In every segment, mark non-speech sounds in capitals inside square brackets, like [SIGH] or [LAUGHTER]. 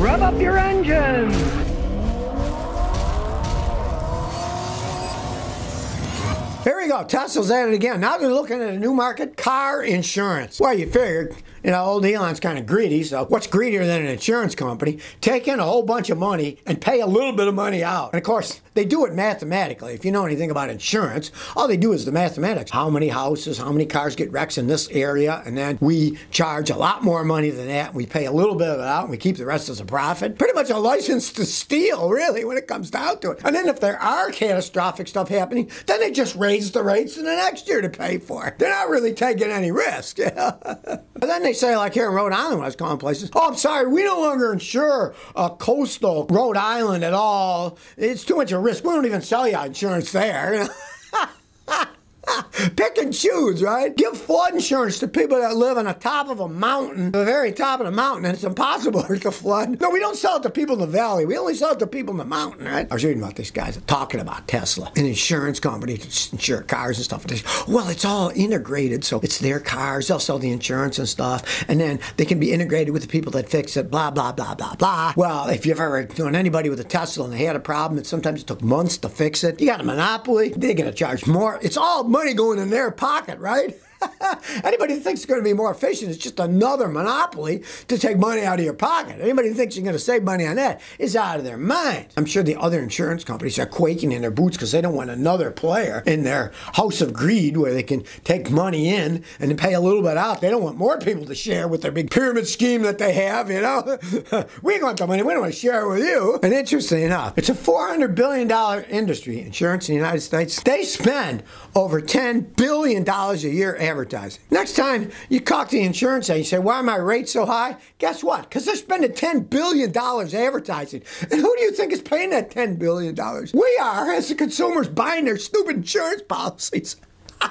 Rev up your engines! Here we go. Tesla's at it again. Now they're looking at a new market, car insurance. Well, you figured, you know, old Elon's kind of greedy, so what's greedier than an insurance company? Take in a whole bunch of money and pay a little bit of money out. And of course, they do it mathematically. If you know anything about insurance, all they do is the mathematics. How many houses, how many cars get wrecks in this area, and then we charge a lot more money than that. We pay a little bit of it out and we keep the rest as a profit. Pretty much a license to steal, really, when it comes down to it. And then if there are catastrophic stuff happening, then they just raise the rates in the next year to pay for it. They're not really taking any risk. [LAUGHS] but then they say, like here in Rhode Island, when I was calling places, oh, I'm sorry, we no longer insure a coastal Rhode Island at all. It's too much of a risk. We don't even sell you insurance there. [LAUGHS] [LAUGHS] Pick and choose, right? Give flood insurance to people that live on the top of a mountain, the very top of the mountain, and it's impossible [LAUGHS] to flood. No, we don't sell it to people in the valley. We only sell it to people in the mountain, right? I was reading about these guys talking about Tesla, an insurance company to insure cars and stuff. Well, it's all integrated, so it's their cars. They'll sell the insurance and stuff, and then they can be integrated with the people that fix it. Blah blah blah blah blah. Well, if you've ever known anybody with a Tesla and they had a problem, and sometimes it took months to fix it, you got a monopoly. They're gonna charge more. It's all money going in their pocket, right? [LAUGHS] Anybody who thinks it's going to be more efficient is just another monopoly to take money out of your pocket. Anybody who thinks you're going to save money on that is out of their mind. I'm sure the other insurance companies are quaking in their boots because they don't want another player in their house of greed where they can take money in and pay a little bit out. They don't want more people to share with their big pyramid scheme that they have, you know? [LAUGHS] we want the money, we don't want to share it with you. And interestingly enough, it's a $400 billion industry, insurance in the United States. They spend over $10 billion a year advertising. Next time you talk to the insurance agent, you say, why are my rates so high? Guess what? Because they're spending $10 billion advertising. And who do you think is paying that $10 billion? We are, as the consumers buying their stupid insurance policies. [LAUGHS]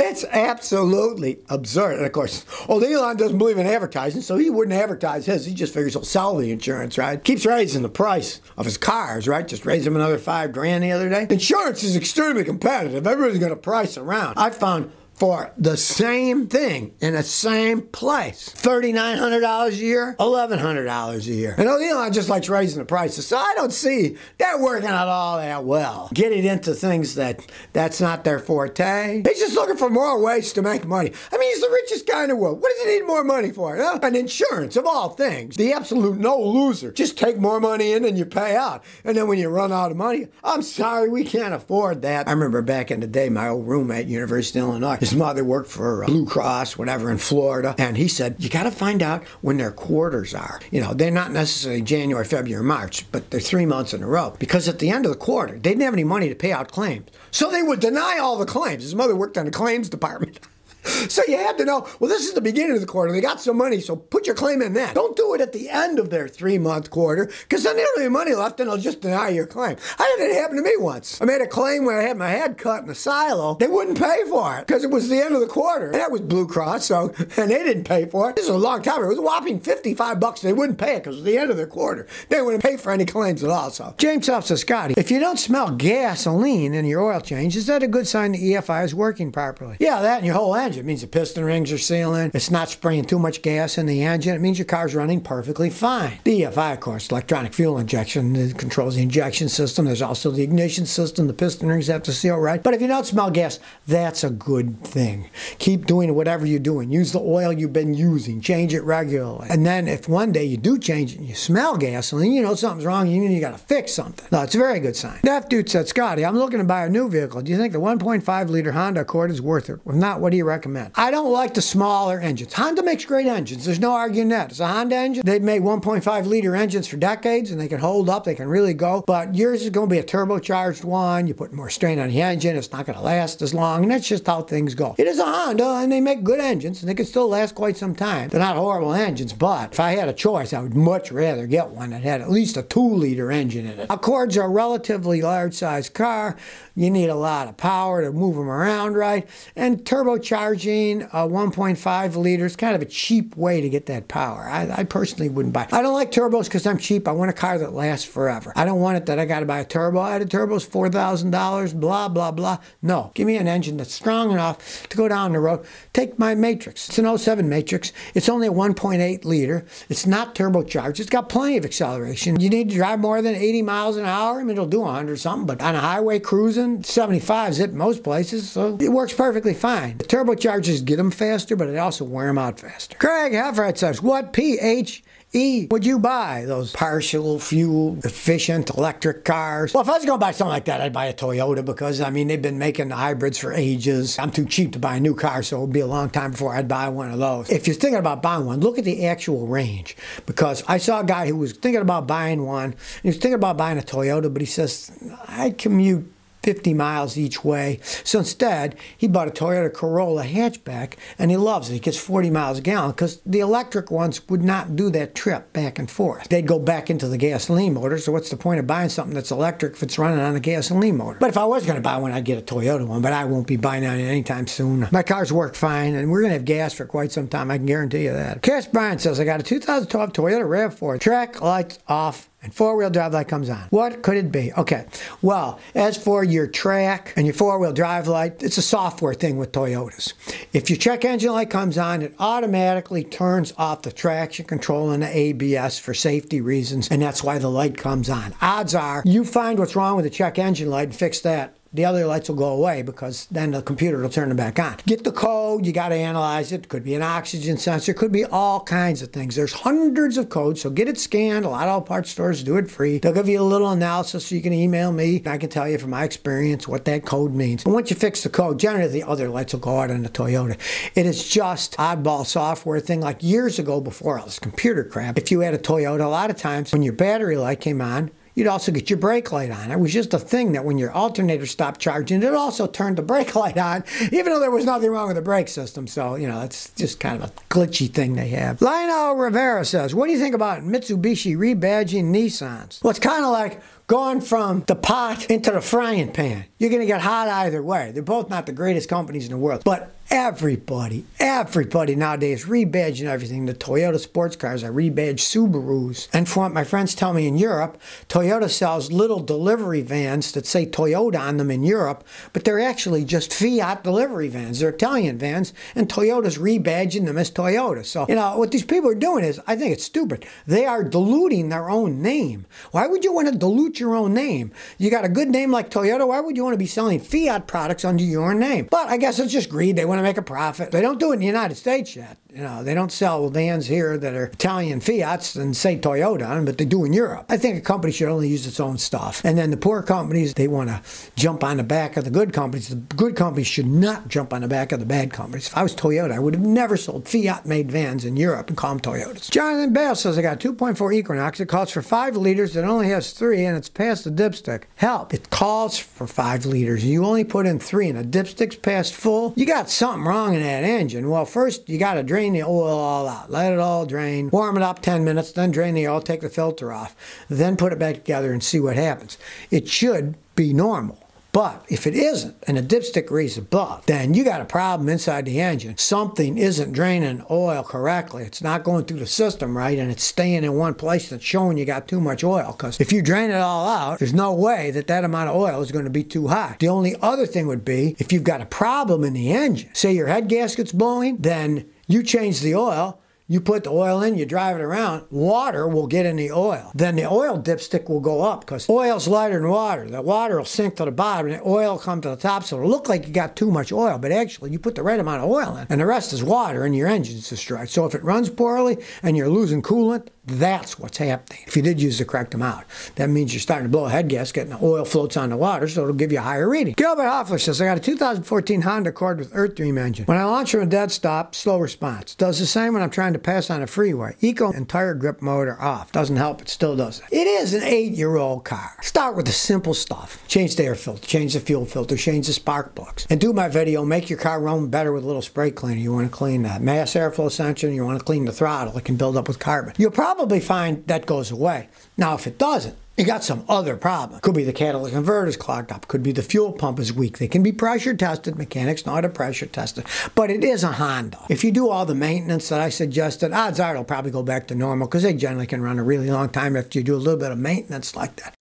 It's absolutely absurd. And of course, old Elon doesn't believe in advertising, so he wouldn't advertise his. He just figures he'll sell the insurance, right? Keeps raising the price of his cars, right? Just raised him another five grand the other day. Insurance is extremely competitive. Everybody's going to price around. I found for the same thing in the same place. $3,900 a year, $1,100 a year. And Elon just likes raising the prices. So I don't see that working out all that well. Getting into things that that's not their forte. He's just looking for more ways to make money. I mean, he's the richest guy in the world. What does he need more money for? Huh? Insurance, of all things. The absolute no loser. Just take more money in and you pay out. And then when you run out of money, I'm sorry, we can't afford that. I remember back in the day, my old roommate, University of Illinois, his mother worked for uh, Blue Cross, whatever, in Florida. And he said, you got to find out when their quarters are. You know, they're not necessarily January, February, March, but they're three months in a row. Because at the end of the quarter, they didn't have any money to pay out claims. So they would deny all the claims. His mother worked on the claims department. [LAUGHS] [GASPS] So you had to know, well, this is the beginning of the quarter. They got some money, so put your claim in then. Don't do it at the end of their three month quarter, because then have any money left and they'll just deny your claim. I had it happen to me once. I made a claim when I had my head cut in a silo. They wouldn't pay for it because it was the end of the quarter. And that was Blue Cross, so, [LAUGHS] and they didn't pay for it. This is a long time. It was a whopping 55 bucks. They wouldn't pay it because it was the end of their quarter. They wouldn't pay for any claims at all. So James Huff says, Scotty, if you don't smell gasoline in your oil change, is that a good sign the EFI is working properly? Yeah, that and your whole engine means the piston rings are sealing. It's not spraying too much gas in the engine. It means your car's running perfectly fine. EFI, of course, electronic fuel injection, it controls the injection system. There's also the ignition system. The piston rings have to seal right. But if you don't smell gas, that's a good thing. Keep doing whatever you're doing. Use the oil you've been using. Change it regularly. And then if one day you do change it and you smell gasoline, you know something's wrong. You you got to fix something. No, it's a very good sign. That dude said, Scotty, I'm looking to buy a new vehicle. Do you think the 1.5 liter Honda Accord is worth it? If not, what do you recommend? I don't like the smaller engines. Honda makes great engines. There's no arguing that. It's a Honda engine. They've made 1.5 liter engines for decades and they can hold up. They can really go. But yours is going to be a turbocharged one. You put more strain on the engine. It's not going to last as long. And that's just how things go. It is a Honda and they make good engines and they can still last quite some time. They're not horrible engines, but if I had a choice, I would much rather get one that had at least a two liter engine in it. Accords are a relatively large sized car. You need a lot of power to move them around right. And turbocharged turbocharging uh, 1.5 liters, kind of a cheap way to get that power. I, I personally wouldn't buy. It. I don't like turbos because I'm cheap. I want a car that lasts forever. I don't want it that I got to buy a turbo. I had a turbo's four thousand dollars. Blah blah blah. No, give me an engine that's strong enough to go down the road. Take my Matrix. It's an 07 Matrix. It's only a 1.8 liter. It's not turbocharged. It's got plenty of acceleration. You need to drive more than 80 miles an hour. I mean, it'll do 100 something, but on a highway cruising, 75 is it most places, so it works perfectly fine. The turbochargers get them faster, but it also wear them out faster. Craig Heffert says, what PH E, would you buy those partial fuel efficient electric cars? Well, if I was going to buy something like that, I'd buy a Toyota because, I mean, they've been making the hybrids for ages. I'm too cheap to buy a new car, so it would be a long time before I'd buy one of those. If you're thinking about buying one, look at the actual range because I saw a guy who was thinking about buying one. He was thinking about buying a Toyota, but he says, I commute 50 miles each way. So instead, he bought a Toyota Corolla hatchback and he loves it. He gets 40 miles a gallon because the electric ones would not do that trip back and forth. They'd go back into the gasoline motor. So what's the point of buying something that's electric if it's running on a gasoline motor? But if I was going to buy one, I'd get a Toyota one, but I won't be buying that anytime soon. My cars work fine and we're going to have gas for quite some time. I can guarantee you that. Cash Bryant says, I got a 2012 Toyota RAV4. Track lights off and four-wheel drive light comes on. What could it be? Okay, well, as for your track and your four-wheel drive light, it's a software thing with Toyotas. If your check engine light comes on, it automatically turns off the traction control and the ABS for safety reasons, and that's why the light comes on. Odds are you find what's wrong with the check engine light and fix that the other lights will go away because then the computer will turn them back on. Get the code, you got to analyze it. Could be an oxygen sensor, could be all kinds of things. There's hundreds of codes, so get it scanned. A lot of all parts stores do it free. They'll give you a little analysis so you can email me. And I can tell you from my experience what that code means. And once you fix the code, generally the other lights will go out on the Toyota. It is just oddball software thing like years ago before all this computer crap. If you had a Toyota, a lot of times when your battery light came on, you'd also get your brake light on. It was just a thing that when your alternator stopped charging, it also turned the [LAUGHS] brake light on, even though there was nothing wrong with the brake system. So, you know, it's just kind of a glitchy thing they have. Lionel Rivera says, What do you think about Mitsubishi rebadging Nissans? Well, it's kind of like going from the pot into the frying pan. You're going to get hot either way. They're both not the greatest companies in the world. But everybody, everybody nowadays rebadging everything. The Toyota sports cars are rebadged Subarus. And from what my friends tell me in Europe, Toyota sells little delivery vans that say Toyota on them in Europe, but they're actually just Fiat delivery vans. They're Italian vans, and Toyota's rebadging them as Toyota. So, you know, what these people are doing is, I think it's stupid. They are diluting their own name. Why would you want to dilute your own name? You got a good name like Toyota, why would you want to be selling Fiat products under your name? But I guess it's just greed. They want to make a profit. They don't do it in the United States yet. You know, they don't sell vans here that are Italian Fiats and say Toyota, but they do in Europe. I think a company should only use its own stuff. And then the poor companies, they want to jump on the back of the good companies. The good companies should not jump on the back of the bad companies. If I was Toyota, I would have never sold Fiat-made vans in Europe and call them Toyotas. Jonathan Bale says, I got 2.4 Equinox. It calls for 5 liters. It only has 3, and it's past the dipstick. Help. It calls for 5 liters. You only put in 3, and the dipstick's past full. You got something wrong in that engine. Well, first, you got to drain drain the oil all out. Let it all drain. Warm it up 10 minutes, then drain the oil, take the filter off. Then put it back together and see what happens. It should be normal. But if it isn't, and the dipstick reads above, then you got a problem inside the engine. Something isn't draining oil correctly. It's not going through the system right, and it's staying in one place that's showing you got too much oil. Because if you drain it all out, there's no way that that amount of oil is going to be too high. The only other thing would be if you've got a problem in the engine. Say your head gasket's blowing, then you change the oil, you put the oil in, you drive it around, water will get in the oil. Then the oil dipstick will go up because oil's lighter than water. The water will sink to the bottom and the oil will come to the top. So it'll look like you got too much oil, but actually you put the right amount of oil in and the rest is water and your engine's destroyed. So if it runs poorly and you're losing coolant, that's what's happening. If you did use the correct amount, that means you're starting to blow a head gasket and the oil floats on the water, so it'll give you a higher reading. Gilbert Hoffler says, I got a 2014 Honda Accord with Earth Dream engine. When I launch from a dead stop, slow response. Does the same when I'm trying to pass on a freeway. Eco and tire grip mode are off. Doesn't help, it still does it. It is an eight-year-old car. Start with the simple stuff. Change the air filter, change the fuel filter, change the spark plugs. And do my video, make your car run better with a little spray cleaner. You want to clean that mass airflow sensor, you want to clean the throttle. It can build up with carbon. You'll probably probably find that goes away. Now, if it doesn't, you got some other problem. Could be the catalytic converter's clogged up. Could be the fuel pump is weak. They can be pressure tested. Mechanics know how to pressure test it. But it is a Honda. If you do all the maintenance that I suggested, odds are it'll probably go back to normal because they generally can run a really long time after you do a little bit of maintenance like that.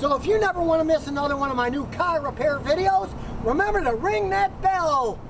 So if you never want to miss another one of my new car repair videos, remember to ring that bell.